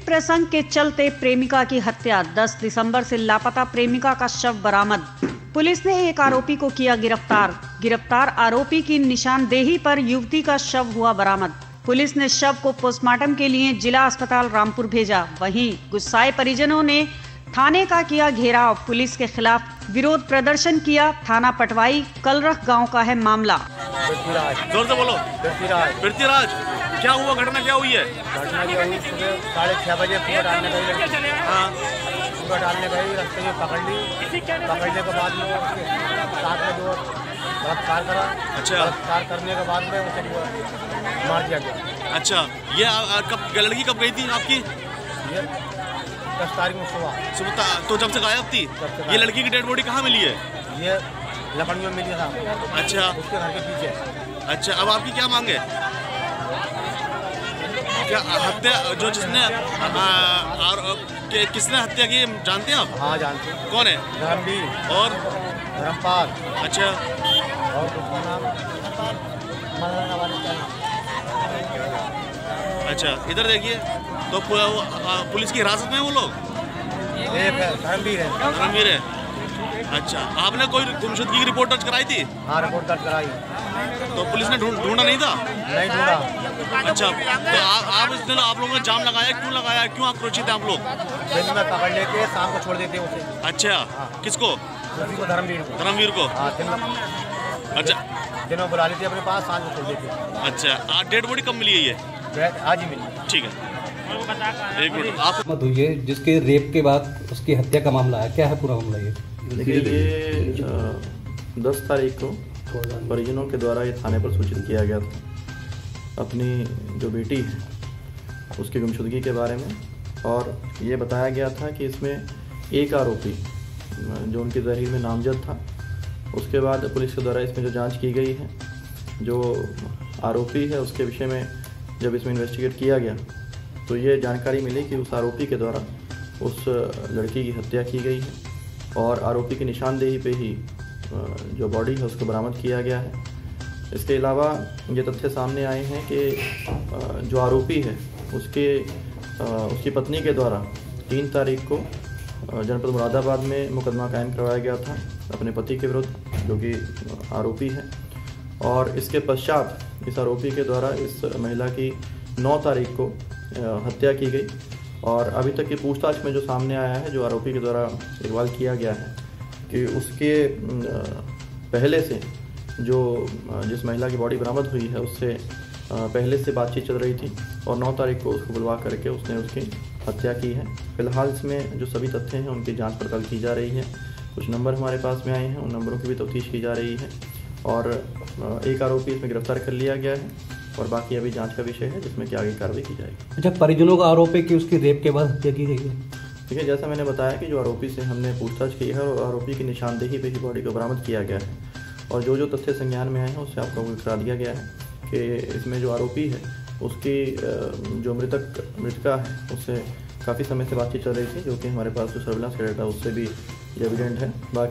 प्रसंग के चलते प्रेमिका की हत्या 10 दिसंबर से लापता प्रेमिका का शव बरामद। पुलिस ने एक आरोपी को किया गिरफ़्तार। गिरफ़्तार आरोपी की निशानदेही पर युवती का शव हुआ बरामद। पुलिस ने शव को पोस्टमार्टम के लिए जिला अस्पताल रामपुर भेजा। वहीं गुस्साए परिजनों ने थाने का किया घेराव। पुलिस के खिलाफ विरोध प्रदर्शन किया। थाना पटवाई, कलरख गाँव का है मामला। पृथ्वीराज। ज़ोर से बोलो। पृथ्वीराज। पृथ्वीराज क्या हुआ? घटना क्या हुई है? घटना जो हुई? सुबह साढ़े छः बजे पूरा डालने गई हाँ। पूरा डालने गई रास्ते में पकड़ ली। पकड़ने के बाद में साथ में जो गिरफ़्तार करा। अच्छा। गिरफ़्तार करने के बाद में उसे मार दिया गया। अच्छा। ये आ, आ, कब लड़की कब गई थी आपकी? ये दस तारीख में सुबह। सुबह तो जब से गायब थी ये लड़की की डेड बॉडी कहाँ मिली है? ये लखनऊ में मिली था अच्छा। उसके घर के पीछे। अच्छा अब आपकी क्या मांग है? क्या हत्या जो जिसने आ, और कि, किसने हत्या की जानते हैं आप? हाँ जानते हैं। कौन है? धर्मवीर। और? धर्मपाल। अच्छा। और नाम? अच्छा इधर देखिए तो पुलिस की हिरासत में है वो लोग? एक है। धर्मवीर है। अच्छा आपने कोई गुमशुदगी की रिपोर्ट दर्ज कराई थी? हाँ रिपोर्ट दर्ज कराई। तो पुलिस ने ढूंढ नहीं था? नहीं ढूंढा। अच्छा तो आ, आप इस दिन आप लोगों ने जाम लगाया क्यों लगाया क्यों आक्रोशित हैं आप लोग? दिन में पकड़ लेके शाम को छोड़ देते उसे। अच्छा किसको? को धर्मवीर को। धर्मवीर को? हाँ अच्छा। दिन में बुला लेते अपने पास शाम को छोड़ देते अच्छा डेड बॉडी कब मिली है ये? आज ही मिली। ठीक है। एक मिनट। आप मत हुई जिसके रेप के बाद उसकी हत्या का मामला है क्या है पूरा मामला ये? दस तारीख को परिजनों के द्वारा ये थाने पर सूचित किया गया था। अपनी जो बेटी है उसकी गुमशुदगी के बारे में और ये बताया गया था कि इसमें एक आरोपी जो उनकी जहरीर में नामजद था उसके बाद पुलिस के द्वारा इसमें जो जाँच की गई है जो आरोपी है उसके विषय में जब इसमें इन्वेस्टिगेट किया गया तो ये जानकारी मिली कि उस आरोपी के द्वारा उस लड़की की हत्या की गई है और आरोपी की निशानदेही पे ही जो बॉडी है उसको बरामद किया गया है। इसके अलावा ये तथ्य सामने आए हैं कि जो आरोपी है उसके उसकी पत्नी के द्वारा तीन तारीख को जनपद मुरादाबाद में मुकदमा कायम करवाया गया था अपने पति के विरुद्ध, जो कि आरोपी है। और इसके पश्चात इस आरोपी के द्वारा इस महिला की 9 तारीख को हत्या की गई। और अभी तक की पूछताछ में जो सामने आया है, जो आरोपी के द्वारा इकबाल किया गया है, कि उसके पहले से जो जिस महिला की बॉडी बरामद हुई है, उससे पहले से बातचीत चल रही थी और 9 तारीख को उसको बुलवा करके उसने उसकी हत्या की है। फ़िलहाल इसमें जो सभी तथ्य हैं, उनकी जाँच पड़ताल की जा रही है। कुछ नंबर हमारे पास में आए हैं, उन नंबरों की भी तफ्तीश की जा रही है। और एक आरोपी इसमें गिरफ़्तार कर लिया गया है। और बाकी अभी जाँच का विषय है जिसमें कि आगे कार्रवाई की जाएगी। अच्छा परिजनों का आरोप है कि उसकी रेप के बाद हत्या की गई है। देखिए जैसा मैंने बताया कि जो आरोपी से हमने पूछताछ की है और आरोपी की निशानदेही पे ही बॉडी को बरामद किया गया है। और जो जो तथ्य संज्ञान में आए हैं उससे आपको करा दिया गया है कि इसमें जो आरोपी है उसकी जो मृतक मृतका है उससे काफ़ी समय से बातचीत चल रही थी जो कि हमारे पास जो सर्विलांस का डेटा उससे भी एविडेंट है। बाकी